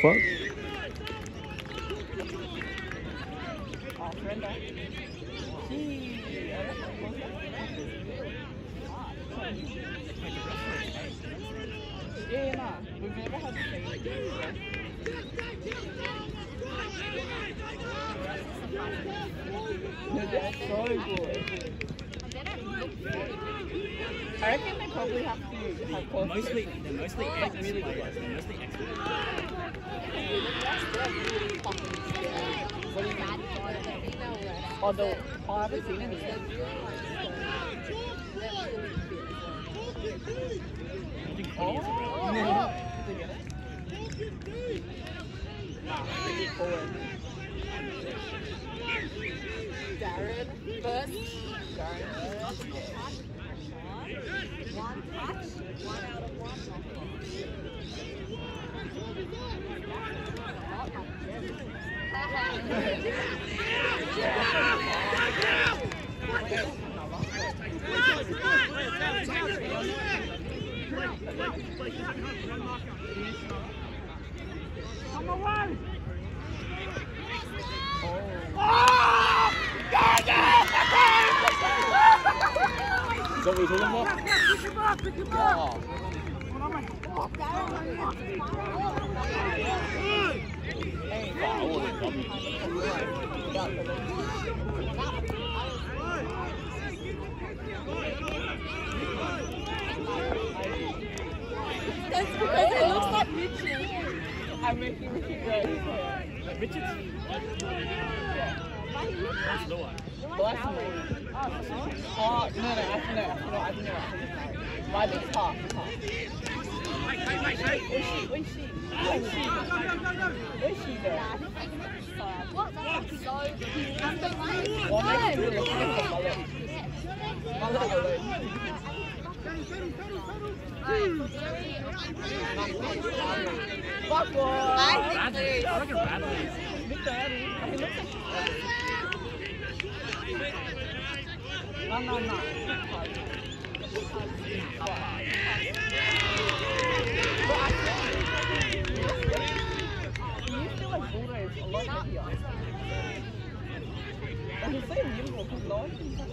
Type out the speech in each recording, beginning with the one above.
same. No, they're so good. I reckon they probably have to have courses. Mostly, they're mostly ex really good players. They're mostly ex Although, oh, oh, I haven't seen any yet. Oh, no. Did they get it? Nah, they get forward. Darren first. Darren. One touch. One. Is that what you're talking about? Oh. That's because it looks like Mitchell. I'm making Ricky great. Richards? That's the one. Bless me. Oh, no, no, actually, no, actually, no, I think no, I think. My big's half, it's half. Where's she? Where's she? Where's she? Where's she though? What? That's so. I'm so like. What makes me look like a mullet? Mullet alone. Fuck off! I think Bradley. so. I reckon Bradley. Big Daddy. He looks like No, no, no. Do you feel like Buddha is a lot heavier? And he's so nimble because no one can touch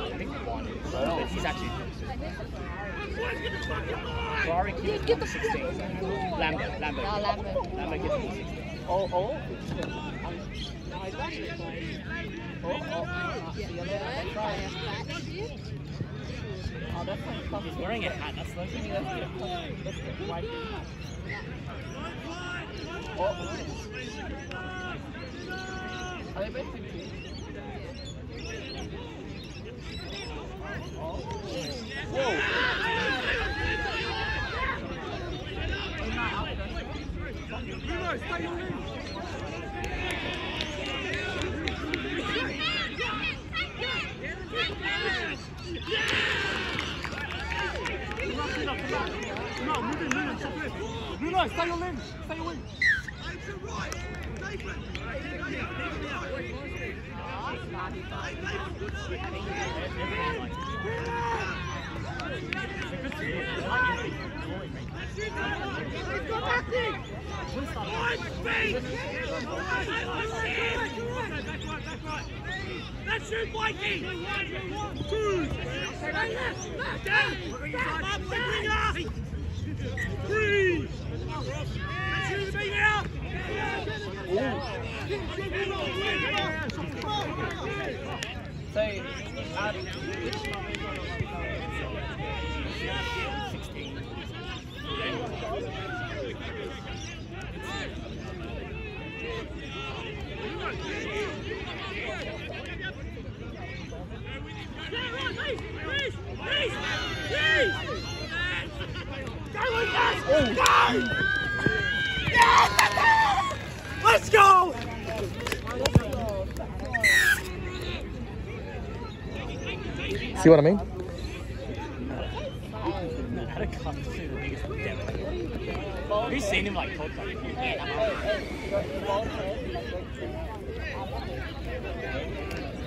I think one. But he's actually. Ferrari keeps number 16. Lambert. Lambert. No, Lambert. Lambert gets number 16. Oh, oh. Um, no, he's actually playing. Oh, oh. That's that's. He's wearing a hat. That's like. Let's get white hat. Oh. Are they both 15? Oh. Whoa. Yeah! Bruno, stay on him. Stay on him. That's it, Mikey! Two! Right left! Left! Down! Up, winger! Three! That's you, the big out! So, uh, Let's go! See what I mean? had a cup to see the biggest devil. Have you seen him like talk like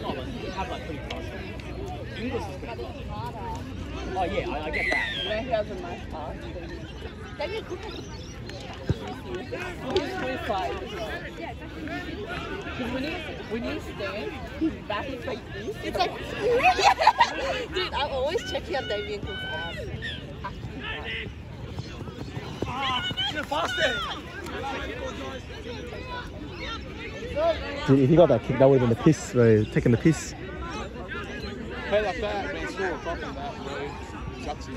No, but you have like pretty posh. English is pretty posh. Oh yeah, I, I get that. Where he has a nice heart. Then you cook it. He's 25. Because when you, when you stand, his back is like this. It's like, dude, I'm always checking out Damien Cook's ass. Dude, if he got that kick, that would have been the piss, bro. Taking the piss. Play like that, man. Score a fucking that, bro. Shutsy.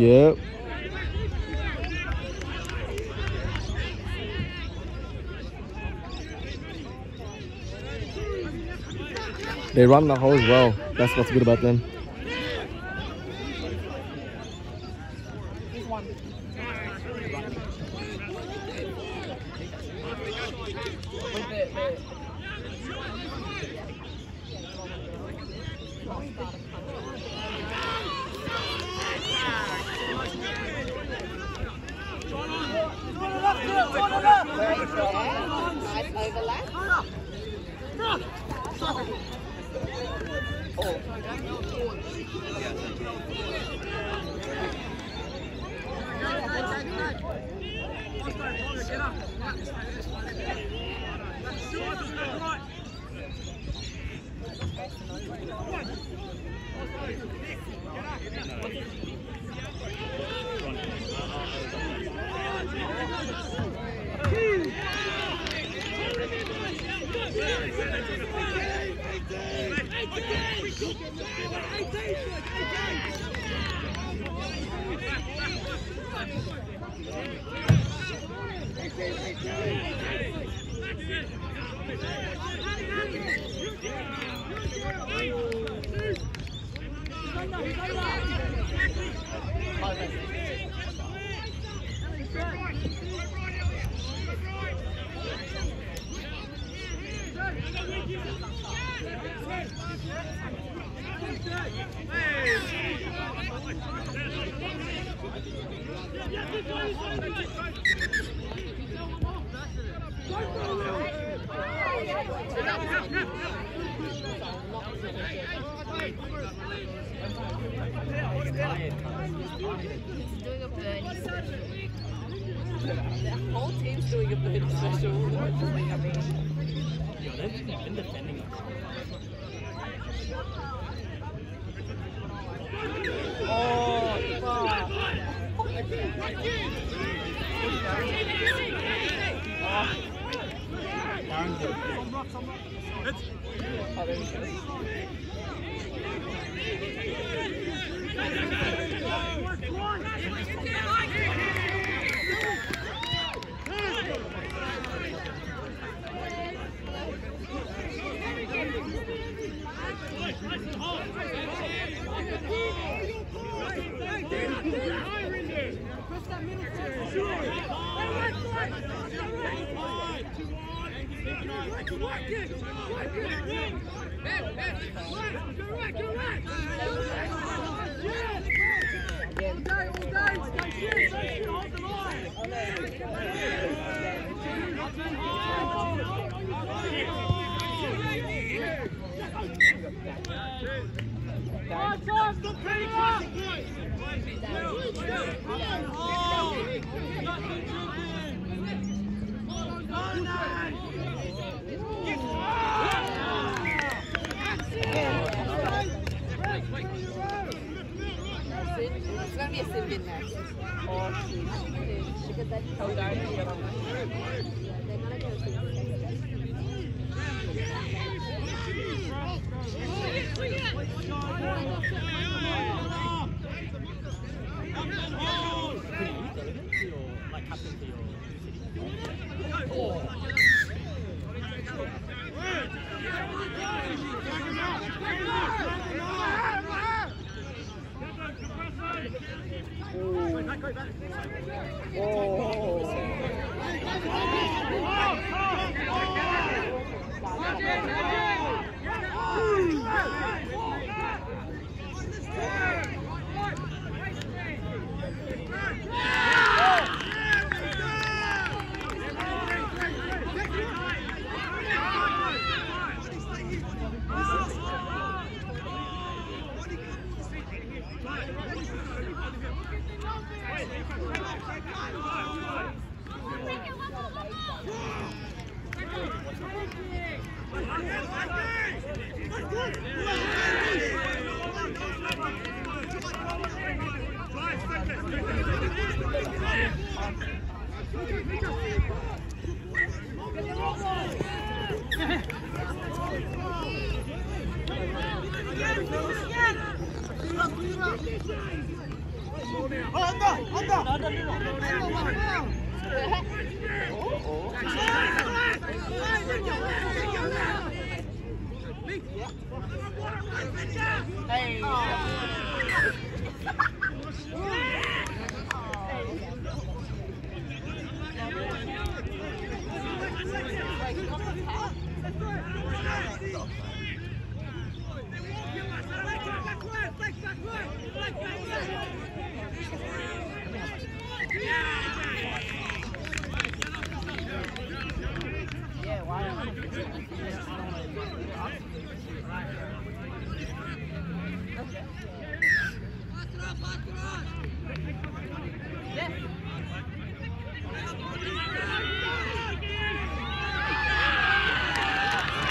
Yep. They run the hole as well. That's what's good about them. Doing a Bernie special. The whole team's doing a Bernie special. Yo, they've been defending us. Gonna be a sin bin next. Because then Tell Daddy to get on that. yeah, they're gonna do a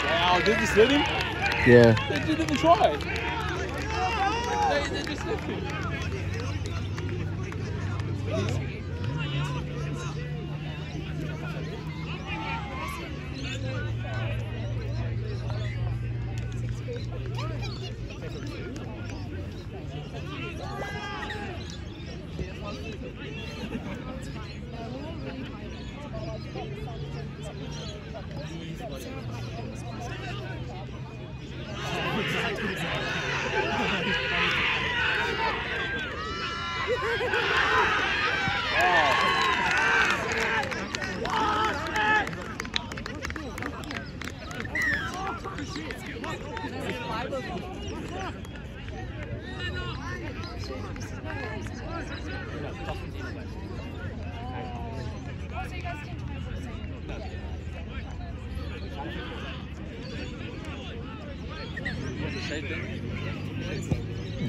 Wow, did just hit him? Yeah. They didn't even try. They, they just hit him.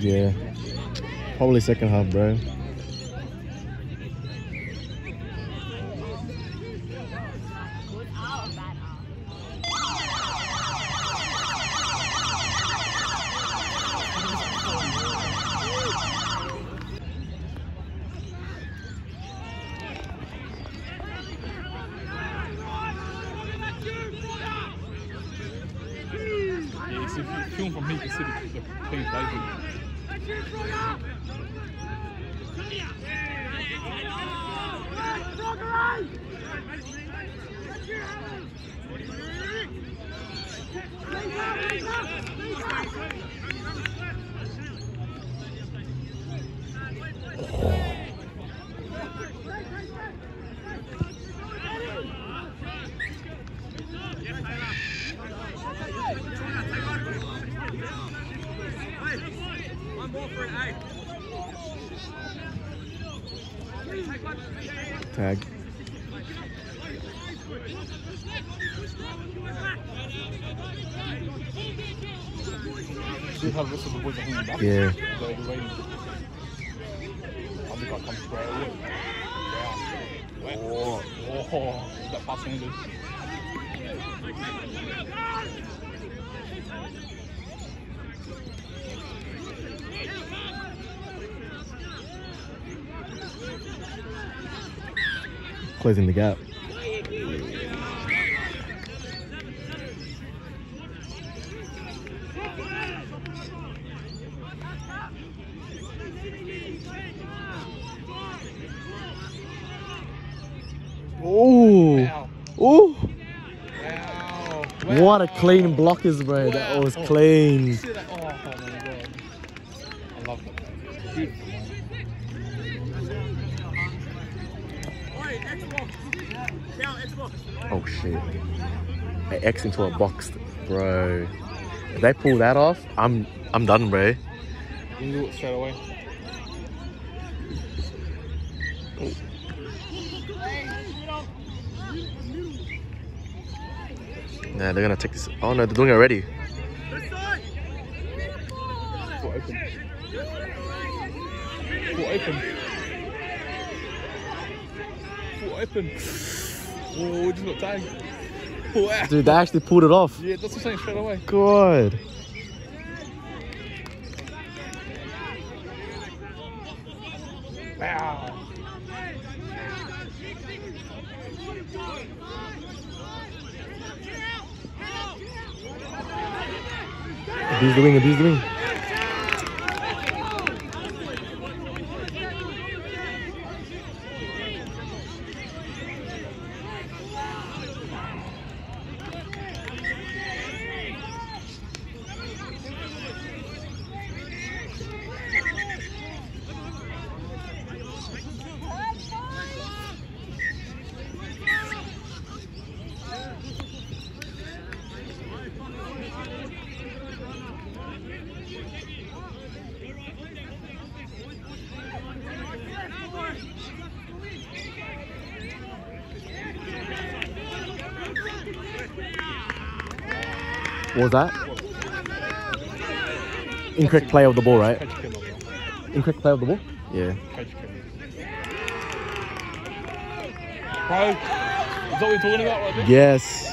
Yeah. Probably second half, bro. Yeah, it's a film from here, you can see the, the clean Tag. See how the rest of the boys are hanging back? Yeah. They're the rain. And we got to come square away. Yeah. Oh, oh, that. Closing the gap. Oh, oh! Wow. What a Wow. clean blockers, bro. That was clean. See that? Oh, oh my god. I love that. Oh shit. They X into a box, bro. If they pull that off, I'm I'm done, bro. You can do it straight away. Nah, they're gonna take this. Oh no, they're doing it already. Foot open. Foot open. Oh, just got tagged. Wow. Dude, they actually pulled it off. Yeah, that's what I'm saying straight away. God. Wow. Abuse the wing, abuse the wing. What was that? Incorrect play of the ball, right? Catch killer, bro. Incorrect play of the ball? Yeah. Bro, is that what you're talking about right there? Yes.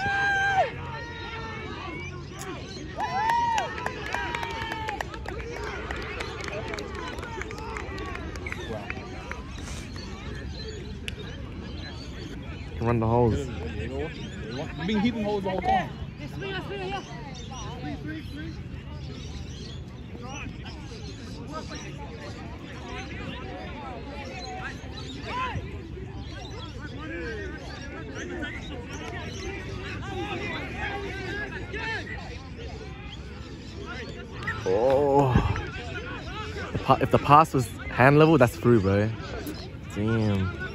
Run the holes. You know what? You know what? You've been hitting holes the whole time. Oh. If the pass was hand level, that's through, bro. Damn.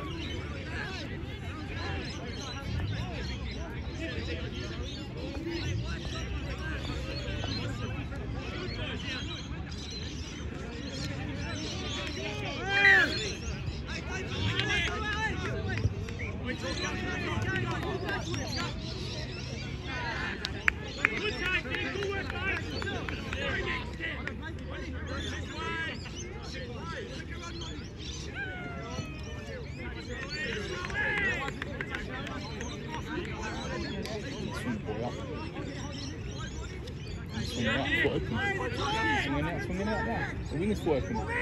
Swing the boy up. Swing it out, foot open. Swinging out, swinging out now. The wing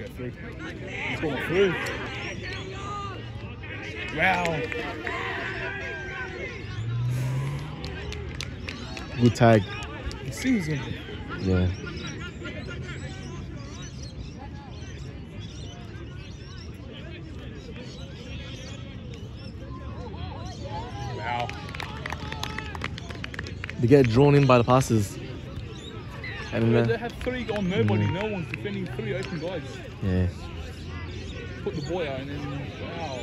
is foot gonna go through. It's going through. Wow. Good tag. It seems like Yeah. wow. They get drawn in by the passes. And They then, had three on nobody. Mm. No one's defending three open guys. yeah. Put the boy out and then wow.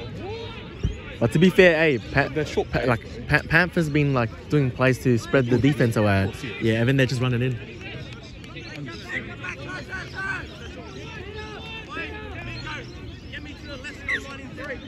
But to be fair, hey, pa- They're short pa- like pa- Panthers been like doing plays to spread the defense away. Yeah, and then they're just running in. Get me to left go line in three.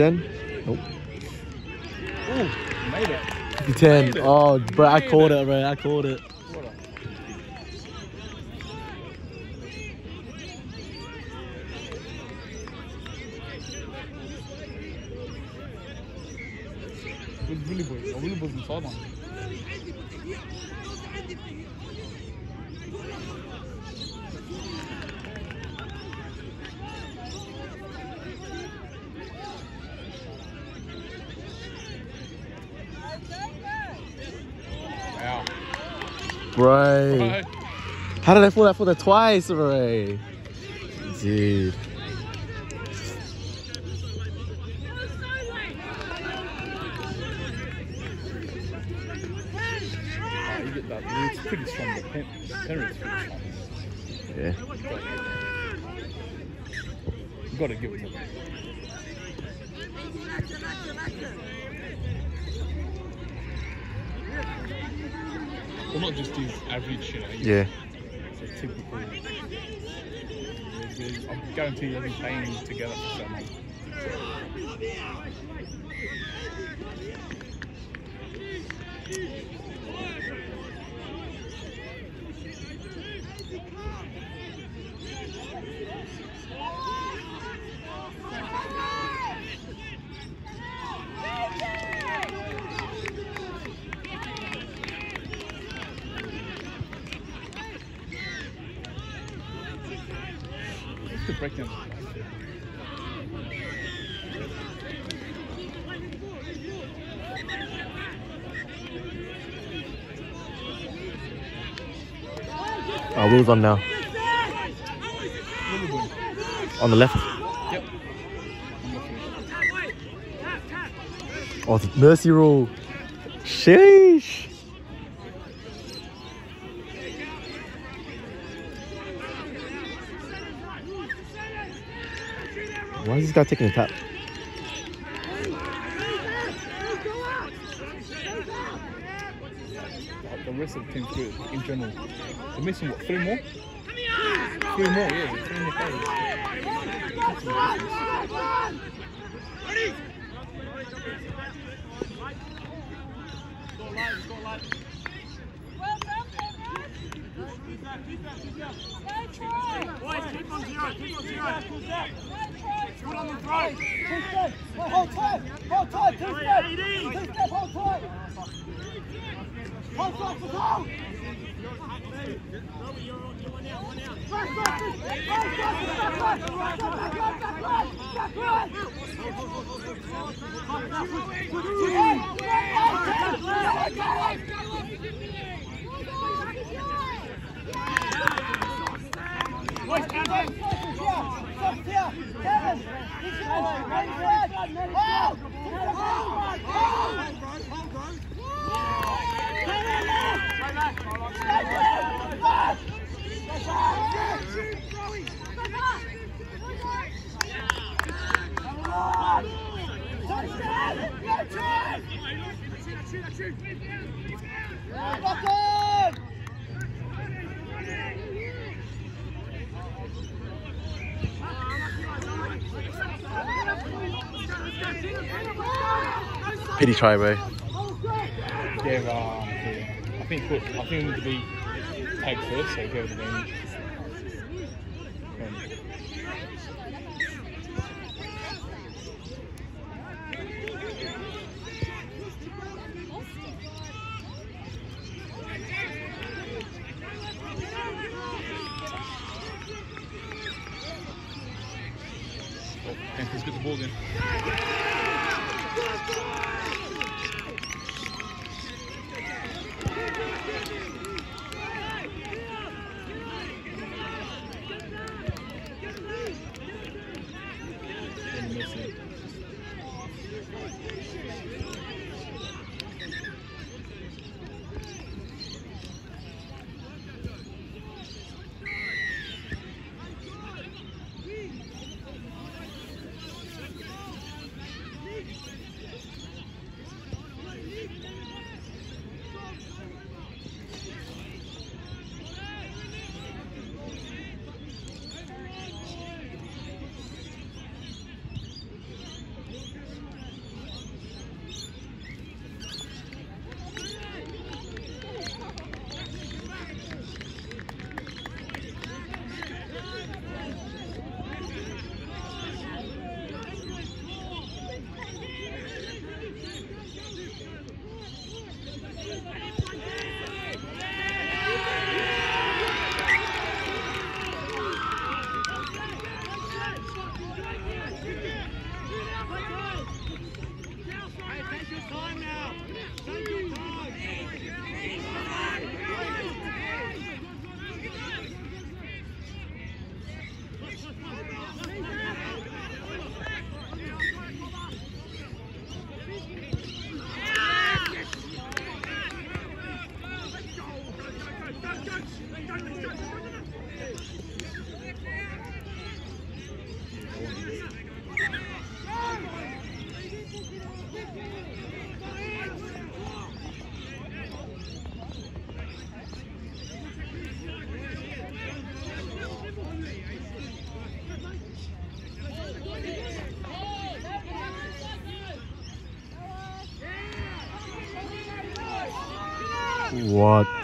10? Nope. Ooh, made it. Ten. Oh, bro, I called it, bro. I called it. What a With Willy Boy. Willy Boy's on Bro. Right. How did I fall that for the twice, bro? Dude. Wow, you get that. It's pretty strong. The pen, pretty strong. Yeah. You gotta give it to them. Well, not just these average, you know. Yeah. It's typical. I guarantee you'll be playing together for so break them. Oh, wheels on now. On the left. Yep. Oh, the mercy rule. Sheesh. This guy taking a tap? The rest of the team's in general. They're missing what, three more? Three more, yeah. Three more players. Boys, keep on zero, keep on zero. Good on the throw. Hold tight! Hold tight! Two! 18. Two steps, hold tight! Hold tight for goal! Back, back, back, back, back, back, back, back, back, back, back, back, back. Boys, Kevin. Stop here! Stop here! Kevin! He's yours! Ready for Come on, Pity try, bro. Yeah, yeah. I think put, I think we need to be tagged first, so go to the range. Panthers get the ball again. What?